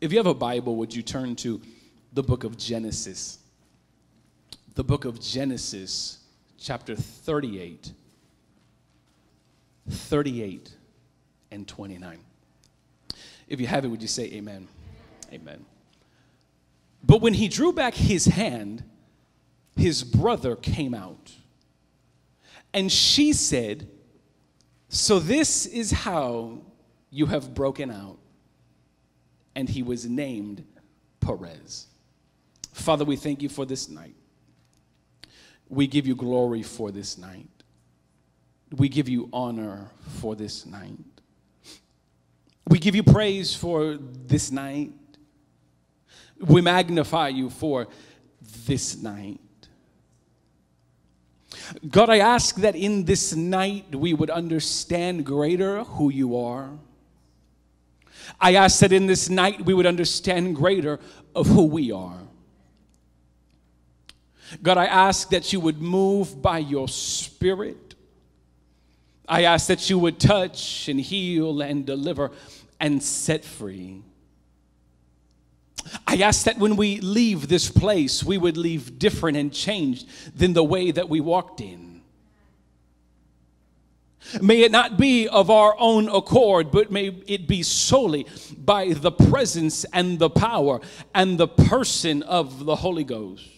If you have a Bible, would you turn to the book of Genesis? The book of Genesis, chapter 38, 38 and 29. If you have it, would you say amen? Amen. But when he drew back his hand, his brother came out. And she said, So this is how you have broken out. And he was named Perez. Father, we thank you for this night. We give you glory for this night. We give you honor for this night. We give you praise for this night. We magnify you for this night. God, I ask that in this night we would understand greater who you are. I ask that in this night we would understand greater of who we are. God, I ask that you would move by your spirit. I ask that you would touch and heal and deliver and set free. I ask that when we leave this place, we would leave different and changed than the way that we walked in. May it not be of our own accord, but may it be solely by the presence and the power and the person of the Holy Ghost.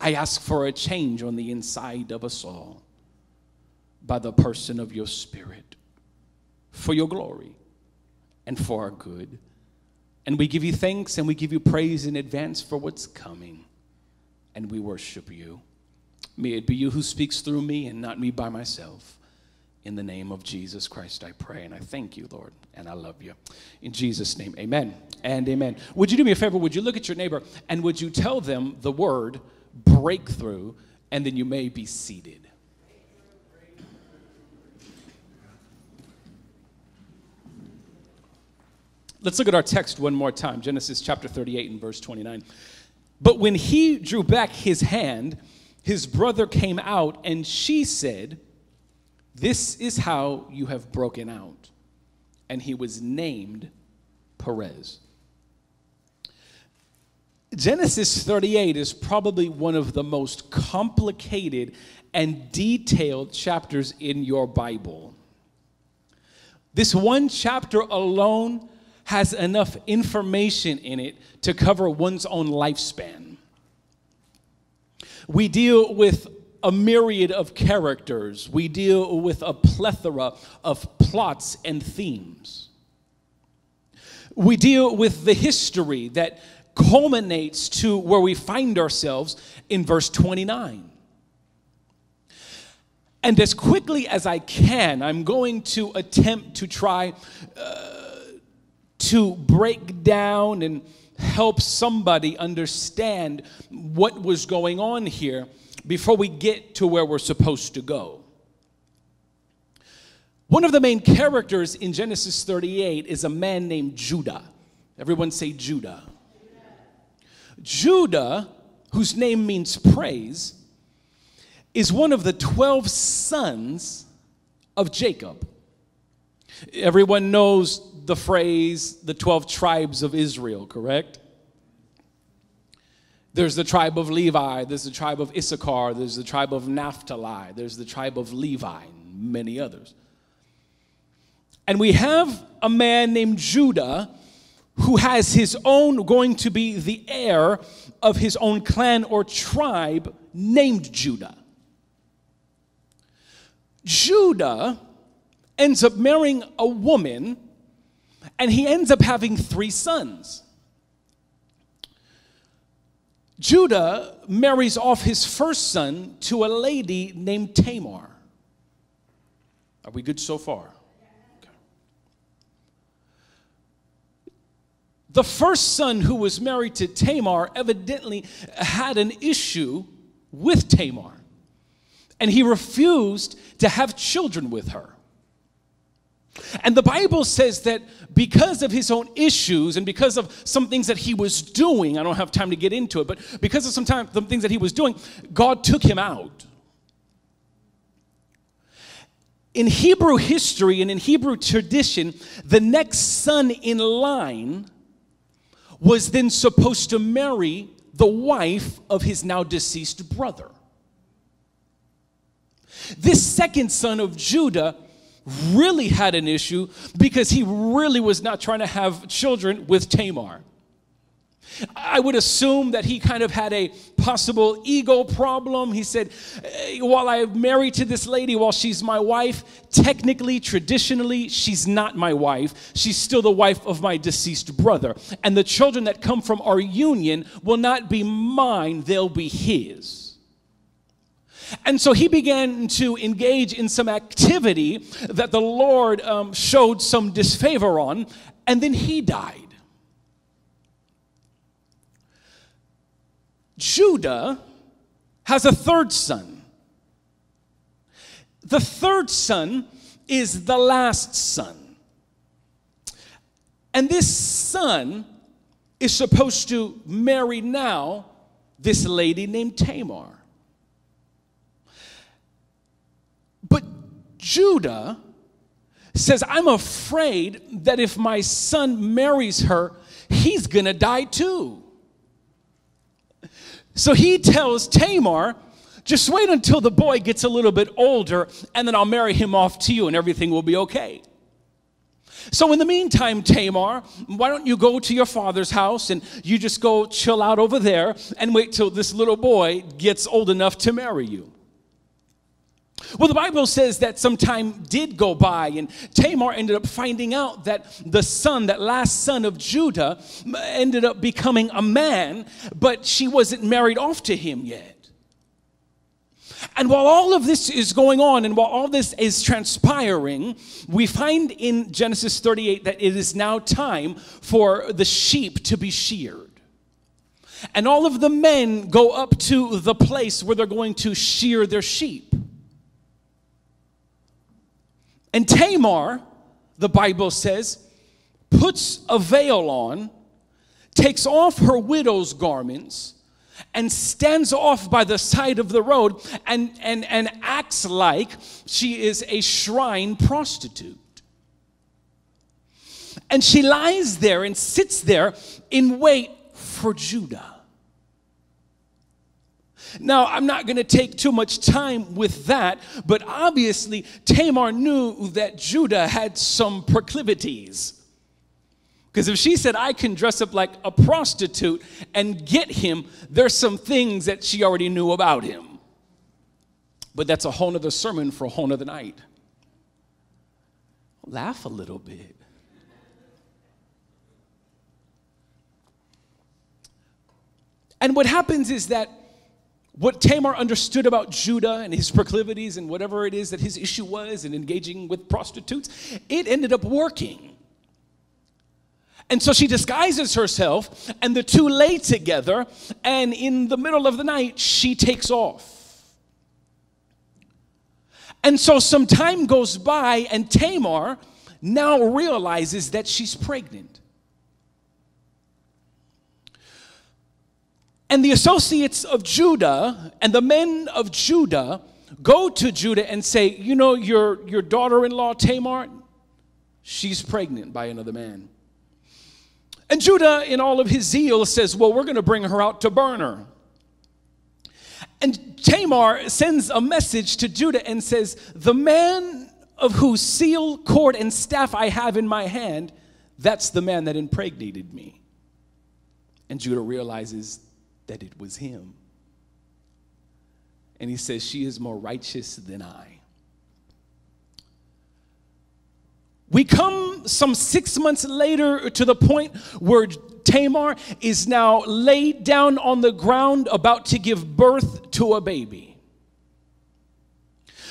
I ask for a change on the inside of us all by the person of your Spirit for your glory and for our good. And we give you thanks and we give you praise in advance for what's coming. And we worship you. May it be you who speaks through me and not me by myself. In the name of Jesus Christ, I pray and I thank you, Lord, and I love you. In Jesus' name, amen and amen. Would you do me a favor? Would you look at your neighbor and would you tell them the word breakthrough, and then you may be seated? Let's look at our text one more time Genesis chapter 38 and verse 29. But when he drew back his hand, his brother came out, and she said, This is how you have broken out. And he was named Perez. Genesis 38 is probably one of the most complicated and detailed chapters in your Bible. This one chapter alone has enough information in it to cover one's own lifespan. We deal with a myriad of characters, we deal with a plethora of plots and themes. We deal with the history that culminates to where we find ourselves in verse 29. And as quickly as I can, I'm going to attempt to try. Uh, to break down and help somebody understand what was going on here before we get to where we're supposed to go. One of the main characters in Genesis 38 is a man named Judah. Everyone say Judah. Judah, whose name means praise, is one of the 12 sons of Jacob. Everyone knows the phrase the 12 tribes of Israel, correct? There's the tribe of Levi, there's the tribe of Issachar, there's the tribe of Naphtali, there's the tribe of Levi, and many others. And we have a man named Judah who has his own, going to be the heir of his own clan or tribe named Judah. Judah ends up marrying a woman and he ends up having three sons. Judah marries off his first son to a lady named Tamar. Are we good so far? The first son who was married to Tamar evidently had an issue with Tamar, and he refused to have children with her. And the Bible says that because of his own issues and because of some things that he was doing, I don't have time to get into it, but because of some, time, some things that he was doing, God took him out. in Hebrew history and in Hebrew tradition, the next son in line was then supposed to marry the wife of his now deceased brother. This second son of Judah really had an issue because he really was not trying to have children with Tamar. I would assume that he kind of had a possible ego problem. He said, While I'm married to this lady, while she's my wife, technically, traditionally, she's not my wife. She's still the wife of my deceased brother. And the children that come from our union will not be mine, they'll be his. And so he began to engage in some activity that the Lord um, showed some disfavor on, and then he died. Judah has a third son. The third son is the last son. And this son is supposed to marry now this lady named Tamar. But Judah says, I'm afraid that if my son marries her, he's gonna die too. So he tells Tamar, just wait until the boy gets a little bit older, and then I'll marry him off to you, and everything will be okay. So, in the meantime, Tamar, why don't you go to your father's house and you just go chill out over there and wait till this little boy gets old enough to marry you? Well, the Bible says that some time did go by, and Tamar ended up finding out that the son, that last son of Judah, ended up becoming a man, but she wasn't married off to him yet. And while all of this is going on and while all this is transpiring, we find in Genesis 38 that it is now time for the sheep to be sheared. And all of the men go up to the place where they're going to shear their sheep. And Tamar, the Bible says, puts a veil on, takes off her widow's garments, and stands off by the side of the road and, and, and acts like she is a shrine prostitute. And she lies there and sits there in wait for Judah. Now, I'm not going to take too much time with that, but obviously Tamar knew that Judah had some proclivities. Because if she said, I can dress up like a prostitute and get him, there's some things that she already knew about him. But that's a whole nother sermon for a whole nother night. Laugh a little bit. And what happens is that what Tamar understood about Judah and his proclivities and whatever it is that his issue was in engaging with prostitutes, it ended up working. And so she disguises herself, and the two lay together, and in the middle of the night, she takes off. And so some time goes by, and Tamar now realizes that she's pregnant. And the associates of Judah and the men of Judah go to Judah and say, You know, your, your daughter in law, Tamar, she's pregnant by another man. And Judah, in all of his zeal, says, Well, we're going to bring her out to burn her. And Tamar sends a message to Judah and says, The man of whose seal, cord, and staff I have in my hand, that's the man that impregnated me. And Judah realizes that it was him. And he says, She is more righteous than I. We come some six months later to the point where Tamar is now laid down on the ground about to give birth to a baby.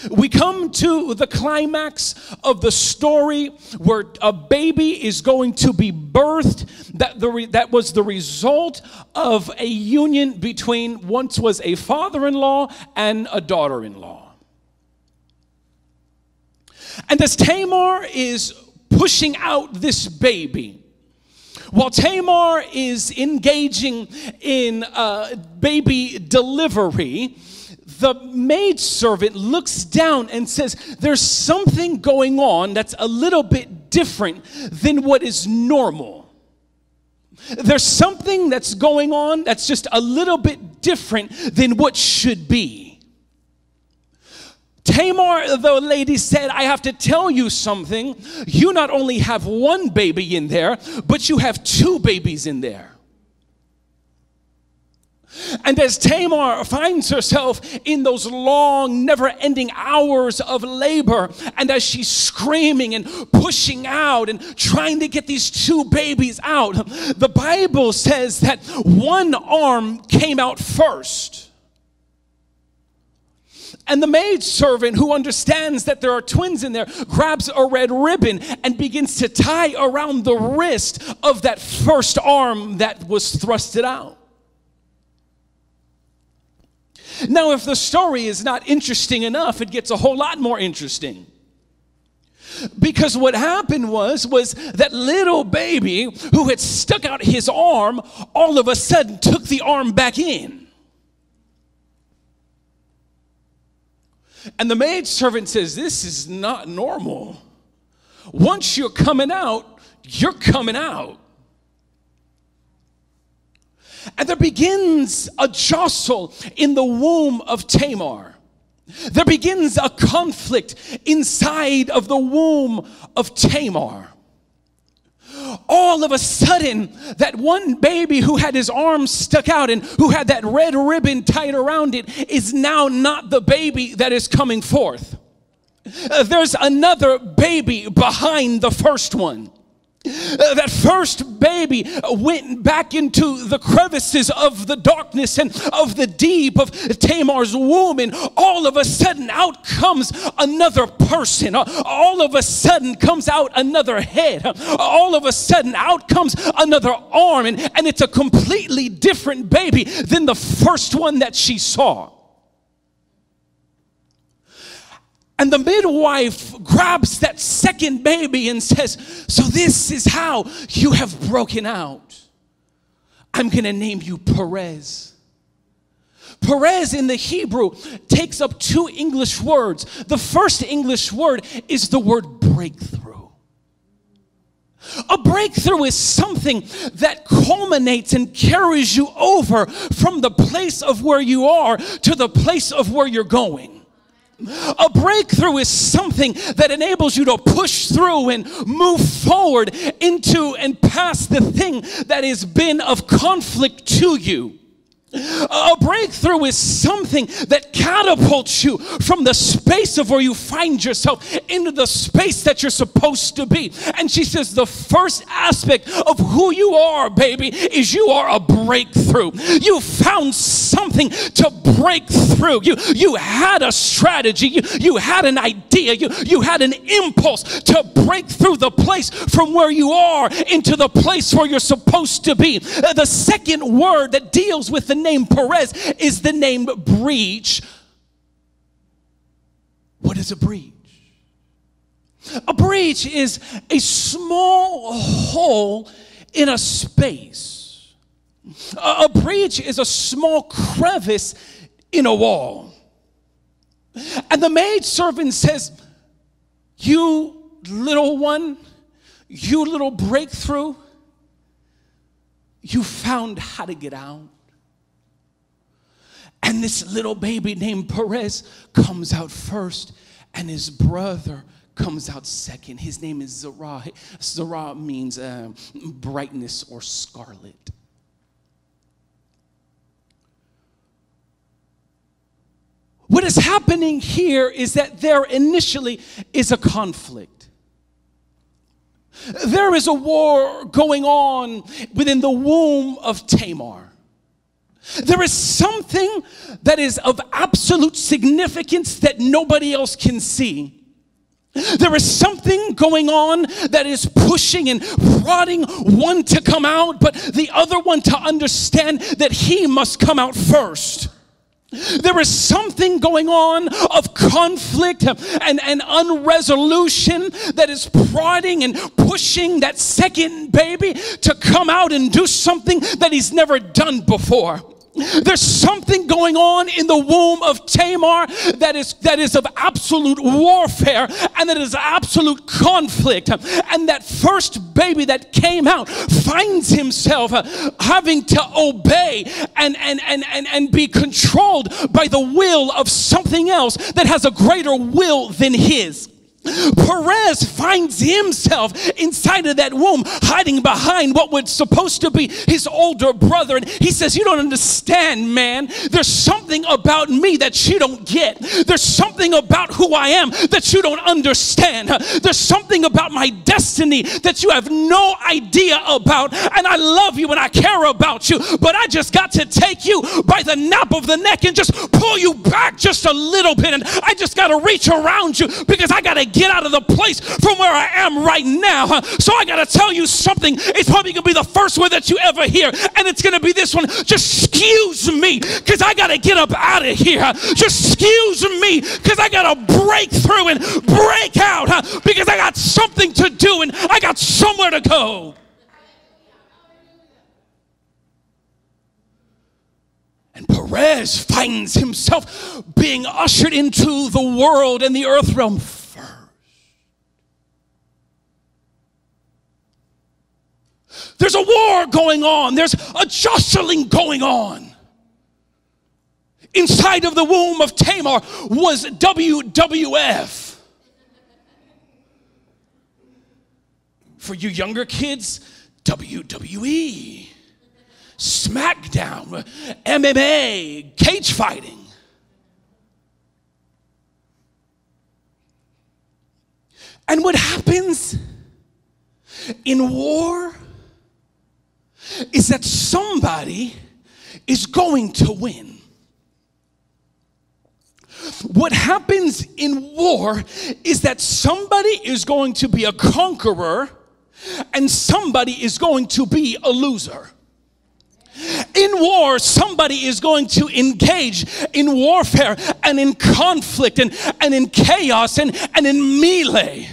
We come to the climax of the story where a baby is going to be birthed that, the re, that was the result of a union between once was a father in law and a daughter in law. And as Tamar is pushing out this baby, while Tamar is engaging in uh, baby delivery, the maidservant looks down and says, There's something going on that's a little bit different than what is normal. There's something that's going on that's just a little bit different than what should be. Tamar, the lady said, I have to tell you something. You not only have one baby in there, but you have two babies in there. And as Tamar finds herself in those long, never ending hours of labor, and as she's screaming and pushing out and trying to get these two babies out, the Bible says that one arm came out first. And the maid servant, who understands that there are twins in there, grabs a red ribbon and begins to tie around the wrist of that first arm that was thrusted out. Now, if the story is not interesting enough, it gets a whole lot more interesting. Because what happened was was that little baby who had stuck out his arm all of a sudden took the arm back in. And the maid servant says, This is not normal. Once you're coming out, you're coming out. And there begins a jostle in the womb of Tamar. There begins a conflict inside of the womb of Tamar. All of a sudden, that one baby who had his arms stuck out and who had that red ribbon tied around it is now not the baby that is coming forth. Uh, there's another baby behind the first one. Uh, that first baby went back into the crevices of the darkness and of the deep of Tamar's womb, and all of a sudden out comes another person. Uh, all of a sudden comes out another head. All of a sudden out comes another arm, and, and it's a completely different baby than the first one that she saw. And the midwife grabs that second baby and says, So this is how you have broken out. I'm gonna name you Perez. Perez in the Hebrew takes up two English words. The first English word is the word breakthrough. A breakthrough is something that culminates and carries you over from the place of where you are to the place of where you're going. A breakthrough is something that enables you to push through and move forward into and past the thing that has been of conflict to you. A breakthrough is something that catapults you from the space of where you find yourself into the space that you're supposed to be. And she says, the first aspect of who you are, baby, is you are a breakthrough. You found something to break through. You, you had a strategy, you, you had an idea, you, you had an impulse to break through the place from where you are into the place where you're supposed to be. The second word that deals with the name Perez is the name breach. What is a breach? A breach is a small hole in a space. A, breach is a small crevice in a wall. And the maid servant says, You little one, you little breakthrough, you found how to get out. And this little baby named Perez comes out first, and his brother comes out second. His name is Zerah. Zerah means uh, brightness or scarlet. What is happening here is that there initially is a conflict. There is a war going on within the womb of Tamar. There is something that is of absolute significance that nobody else can see. There is something going on that is pushing and prodding one to come out, but the other one to understand that he must come out first. There is something going on of conflict and, and unresolution that is prodding and pushing that second baby to come out and do something that he's never done before. There's something going on in the womb of Tamar that is that is of absolute warfare and that is absolute conflict. And that first baby that came out finds himself having to obey and and and and, and be controlled by the will of something else that has a greater will than his. Perez finds himself inside of that womb, hiding behind what was supposed to be his older brother. And he says, You don't understand, man. There's something about me that you don't get. There's something about who I am that you don't understand. There's something about my destiny that you have no idea about. And I love you and I care about you, but I just got to take you by the nape of the neck and just pull you back just a little bit. And I just got to reach around you because I got to get out of the place from where I am right now. So I got to tell you something. It's probably going to be the first one that you ever hear. And it's going to be this one. Just excuse me because I got to get up out of here. Just excuse me because I got to break through and break out because I got something to do and I got somewhere to go. And Perez finds himself being ushered into the world and the earth realm There's a war going on, there's a jostling going on. Inside of the womb of Tamar was WWF. For you younger kids, WWE, SmackDown, MMA, cage fighting. And what happens in war is that somebody is going to win. What happens in war is that somebody is going to be a conqueror and somebody is going to be a loser. In war, somebody is going to engage in warfare and in conflict and, and in chaos and, and in melee.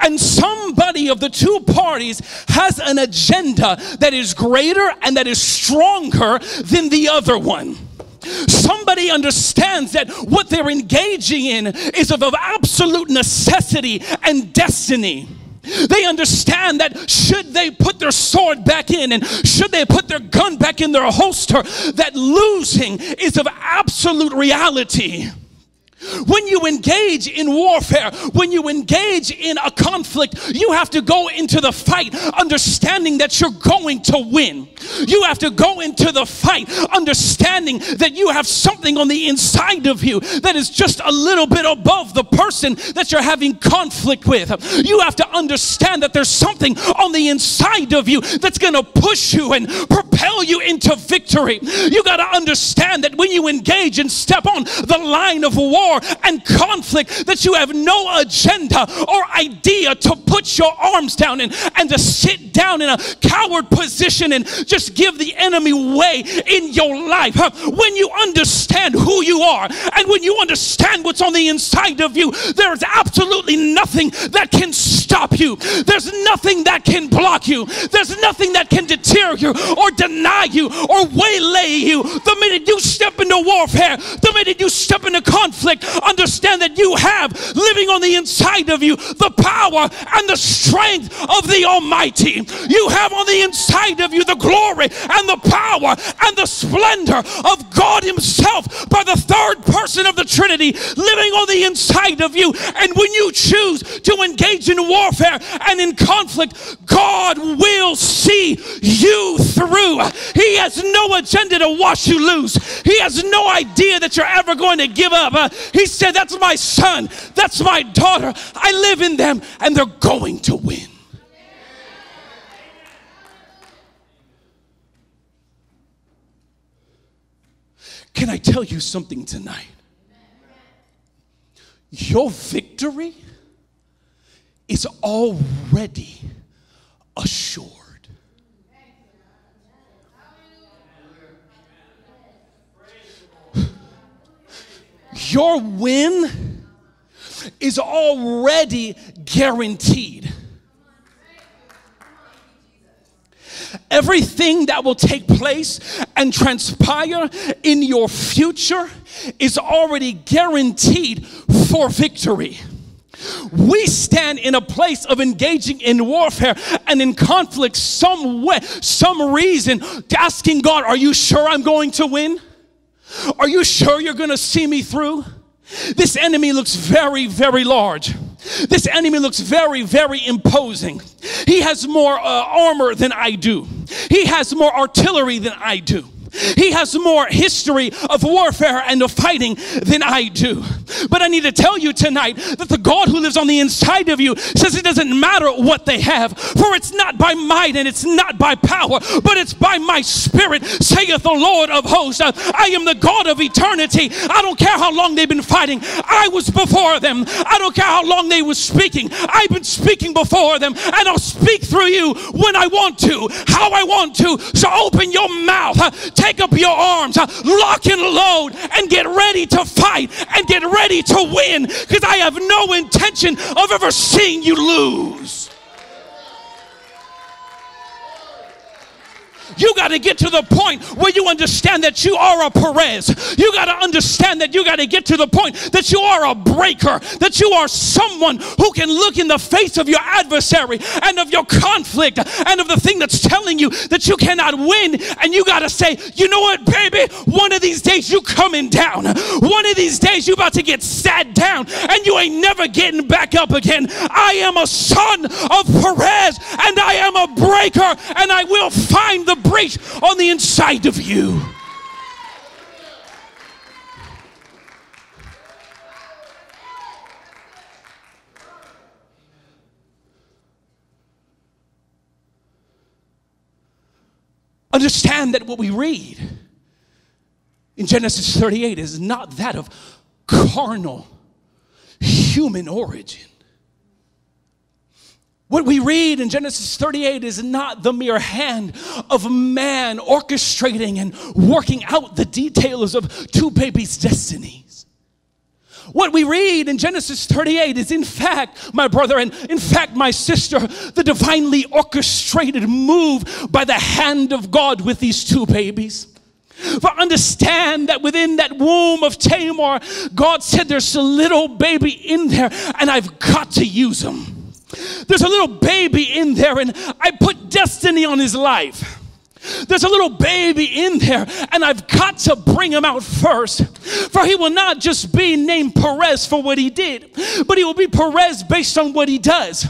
And somebody of the two parties has an agenda that is greater and that is stronger than the other one. Somebody understands that what they're engaging in is of, of absolute necessity and destiny. They understand that should they put their sword back in and should they put their gun back in their holster, that losing is of absolute reality. When you engage in warfare, when you engage in a conflict, you have to go into the fight understanding that you're going to win. You have to go into the fight understanding that you have something on the inside of you that is just a little bit above the person that you're having conflict with. You have to understand that there's something on the inside of you that's going to push you and propel you into victory. You got to understand that when you engage and step on the line of war, war and conflict that you have no agenda or idea to put your arms down in and to sit down in a coward position and just give the enemy way in your life. When you understand who you are and when you understand what's on the inside of you, there's absolutely nothing that can stop you. There's nothing that can block you. There's nothing that can deter you or deny you or waylay you. The minute you step into warfare, the minute you step into conflict, have living on the inside of you the power and the strength of the Almighty. You have on the inside of you the glory and the power and the splendor of God Himself by the third person of the Trinity living on the inside of you. And when you choose to engage in warfare and in conflict, God will see you through. He has no agenda to wash you loose, He has no idea that you're ever going to give up. Uh, he said, That's my son, that's my daughter. I live in them, and they're going to win. Can I tell you something tonight? Your victory is already assured. your win is already guaranteed. Everything that will take place and transpire in your future is already guaranteed for victory. We stand in a place of engaging in warfare and in conflict some way, some reason, asking God, Are you sure I'm going to win? Are you sure you're going to see me through? This enemy looks very, very large. This enemy looks very, very imposing. He has more uh, armor than I do, he has more artillery than I do. He has more history of warfare and of fighting than I do. But I need to tell you tonight that the God who lives on the inside of you says it doesn't matter what they have, for it's not by might and it's not by power, but it's by my spirit, saith the Lord of hosts. I am the God of eternity. I don't care how long they've been fighting. I was before them. I don't care how long they were speaking. I've been speaking before them, and I'll speak through you when I want to, how I want to. So open your mouth take up your arms, uh, lock and load, and get ready to fight and get ready to win because I have no intention of ever seeing you lose. You got to get to the point where you understand that you are a Perez. You got to understand that you got to get to the point that you are a breaker, that you are someone who can look in the face of your adversary and of your conflict and of the thing that's telling you that you cannot win. And you got to say, you know what, baby? One of these days you coming down. One of these days you about to get sat down and you ain't never getting back up again. I am a son of Perez and I am a breaker and I will find the on the inside of you. Understand that what we read in Genesis 38 is not that of carnal human origin. What we read in Genesis 38 is not the mere hand of man orchestrating and working out the details of two babies' destinies. What we read in Genesis 38 is, in fact, my brother, and in fact, my sister, the divinely orchestrated move by the hand of God with these two babies. For understand that within that womb of Tamar, God said there's a little baby in there, and I've got to use him. There's a little baby in there, and I put destiny on his life. There's a little baby in there, and I've got to bring him out first. For he will not just be named Perez for what he did, but he will be Perez based on what he does.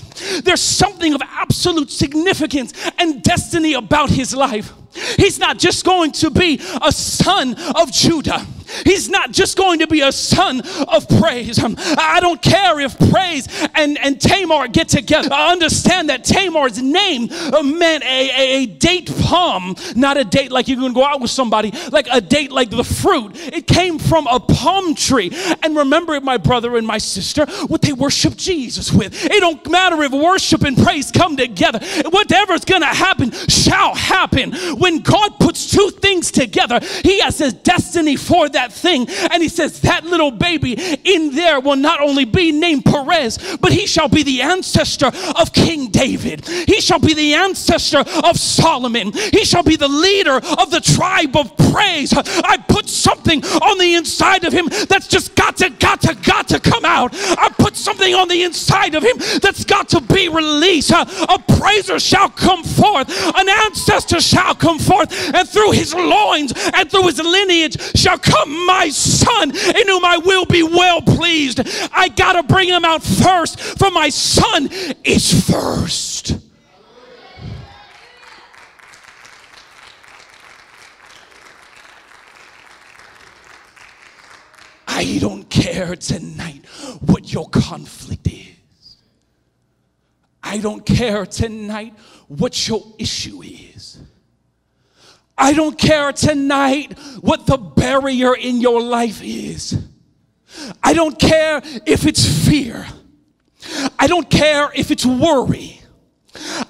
There's something of absolute significance and destiny about his life. He's not just going to be a son of Judah. He's not just going to be a son of praise. Um, I don't care if praise and, and Tamar get together. I understand that Tamar's name uh, meant a, a, a date palm, not a date like you're going to go out with somebody, like a date like the fruit. It came from a palm tree. And remember, my brother and my sister, what they worship Jesus with. It don't matter if worship and praise come together. Whatever's going to happen shall happen. When God puts two things together, He has His destiny for that thing. And he says, That little baby in there will not only be named Perez, but he shall be the ancestor of King David. He shall be the ancestor of Solomon. He shall be the leader of the tribe of praise. I put something on the inside of him that's just got to, got to, got to come out. I put something on the inside of him that's got to be released. A praiser shall come forth, an ancestor shall come forth, and through his loins and through his lineage shall come my son in whom I will be well pleased. I got to bring him out first, for my son is first. I don't care tonight what your conflict is. I don't care tonight what your issue is. I don't care tonight what the barrier in your life is. I don't care if it's fear. I don't care if it's worry.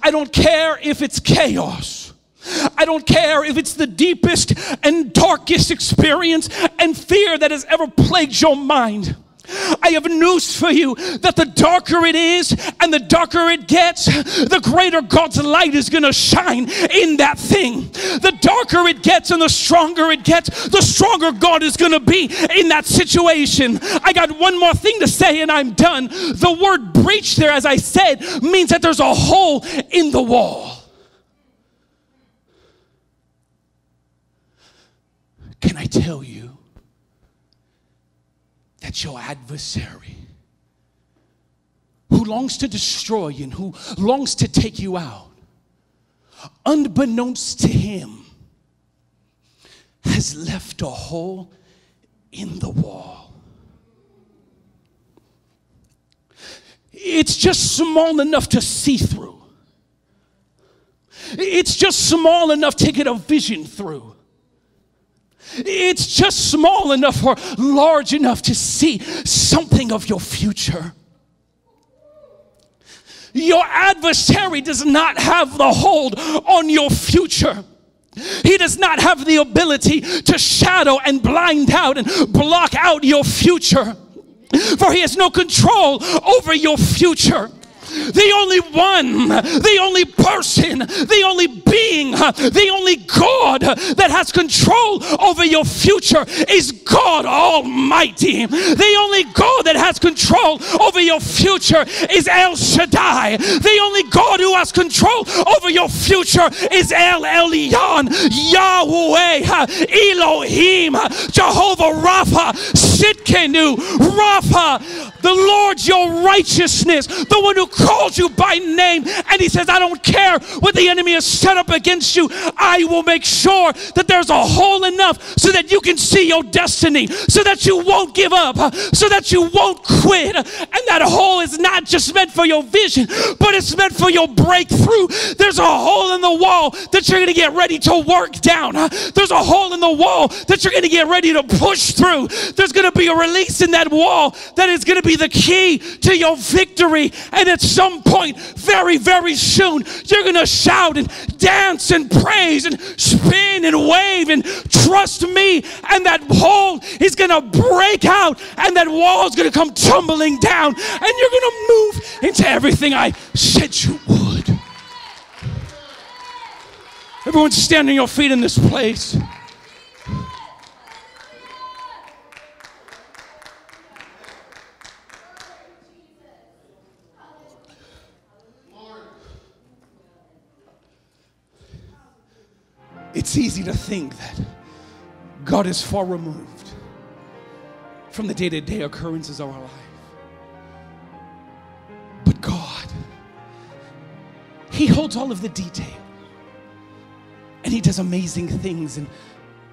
I don't care if it's chaos. I don't care if it's the deepest and darkest experience and fear that has ever plagued your mind. I have news for you that the darker it is and the darker it gets, the greater God's light is going to shine in that thing. The darker it gets and the stronger it gets, the stronger God is going to be in that situation. I got one more thing to say and I'm done. The word breach there, as I said, means that there's a hole in the wall. Can I tell you? Your adversary, who longs to destroy you and who longs to take you out, unbeknownst to him, has left a hole in the wall. It's just small enough to see through. It's just small enough to get a vision through. It's just small enough or large enough to see something of your future. Your adversary does not have the hold on your future. He does not have the ability to shadow and blind out and block out your future. For he has no control over your future. The only one, the only person, the only being, the only God that has control over your future is God Almighty. The only God that has control over your future is El Shaddai. The only God who has control over your future is El Elyon, Yahweh, Elohim, Jehovah Rapha, Tsidkenu, Rapha, the Lord your righteousness, the one who calls you by name. And he says, I don't care what the enemy has set up against you. I will make sure that there's a hole enough so that you can see your destiny, so that you won't give up, so that you won't quit. And that hole is not just meant for your vision, but it's meant for your breakthrough. There's a hole in the wall that you're going to get ready to work down. There's a hole in the wall that you're going to get ready to push through. There's going to be a release in that wall that is going to be the key to your victory. And it's some point, very, very soon, you're going to shout and dance and praise and spin and wave and trust me. And that hole is going to break out and that wall is going to come tumbling down and you're going to move into everything I said you would. Everyone stand on your feet in this place. It's easy to think that God is far removed from the day to day occurrences of our life. But God, He holds all of the detail. And He does amazing things in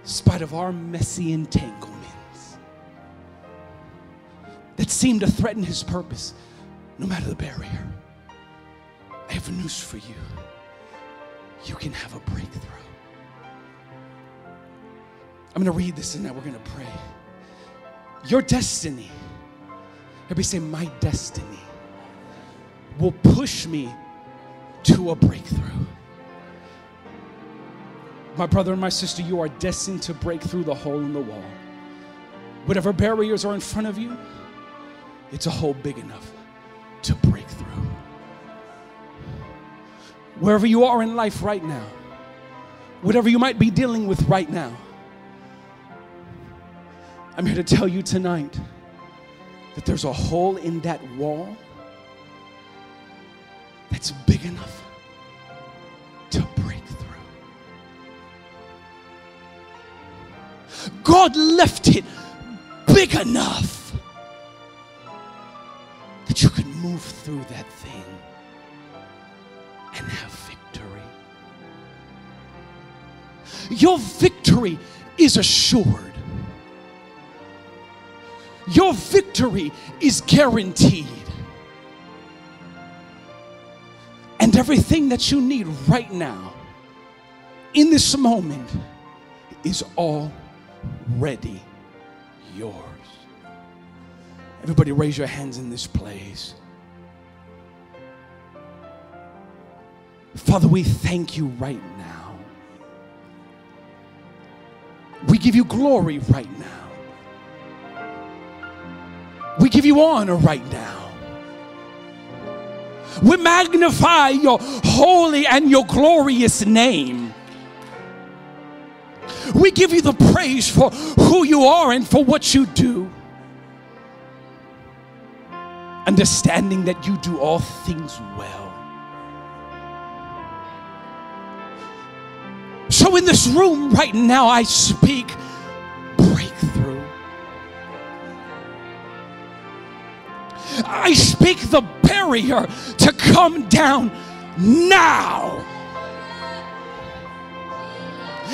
spite of our messy entanglements that seem to threaten His purpose, no matter the barrier. I have news for you. You can have a breakthrough. I'm going to read this and now we're going to pray. Your destiny, everybody say, My destiny will push me to a breakthrough. My brother and my sister, you are destined to break through the hole in the wall. Whatever barriers are in front of you, it's a hole big enough to break through. Wherever you are in life right now, whatever you might be dealing with right now, I'm here to tell you tonight that there's a hole in that wall that's big enough to break through. God left it big enough that you can move through that thing and have victory. Your victory is assured. Your victory is guaranteed. And everything that you need right now, in this moment, is already yours. Everybody, raise your hands in this place. Father, we thank you right now. We give you glory right now. We give you honor right now. We magnify your holy and your glorious name. We give you the praise for who you are and for what you do. Understanding that you do all things well. So, in this room right now, I speak I speak the barrier to come down now.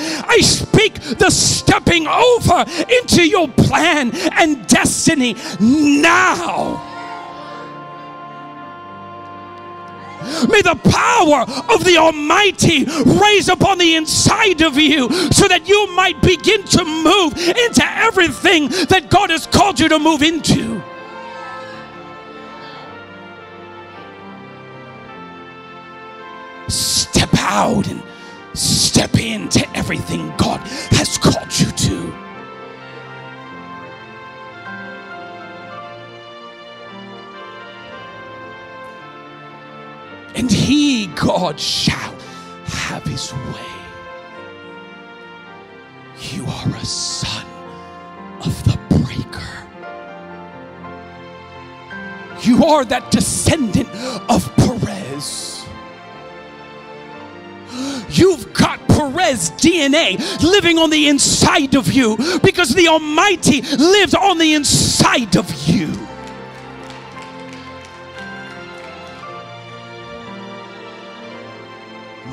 I speak the stepping over into your plan and destiny now. May the power of the Almighty raise upon the inside of you so that you might begin to move into everything that God has called you to move into. Out and step into everything God has called you to. And he, God, shall have his way. You are a son of the breaker. You are that descendant of Perez. You've got Perez DNA living on the inside of you because the Almighty lives on the inside of you.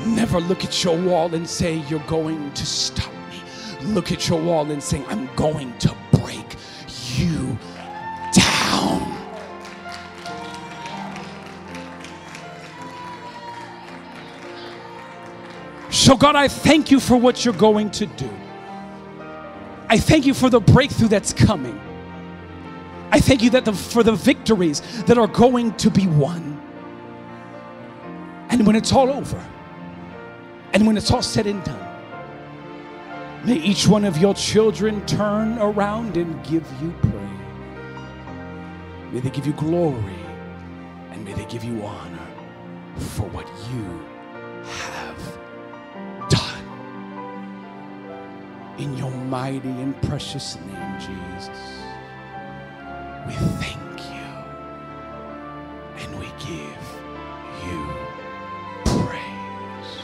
Never look at your wall and say, You're going to stop me. Look at your wall and say, I'm going to break you So, God, I thank you for what you're going to do. I thank you for the breakthrough that's coming. I thank you that the, for the victories that are going to be won. And when it's all over, and when it's all said and done, may each one of your children turn around and give you praise. May they give you glory, and may they give you honor for what you In your mighty and precious name, Jesus, we thank you and we give you praise.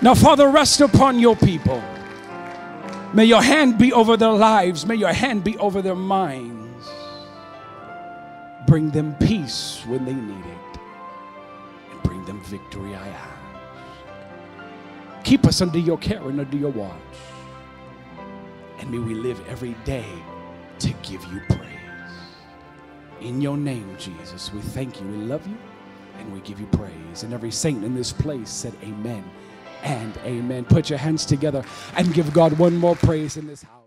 Now, Father, rest upon your people. May your hand be over their lives. May your hand be over their minds. Bring them peace when they need it. Victory, I ask. Keep us under your care and under your watch. And may we live every day to give you praise. In your name, Jesus, we thank you. We love you and we give you praise. And every saint in this place said, Amen and amen. Put your hands together and give God one more praise in this house.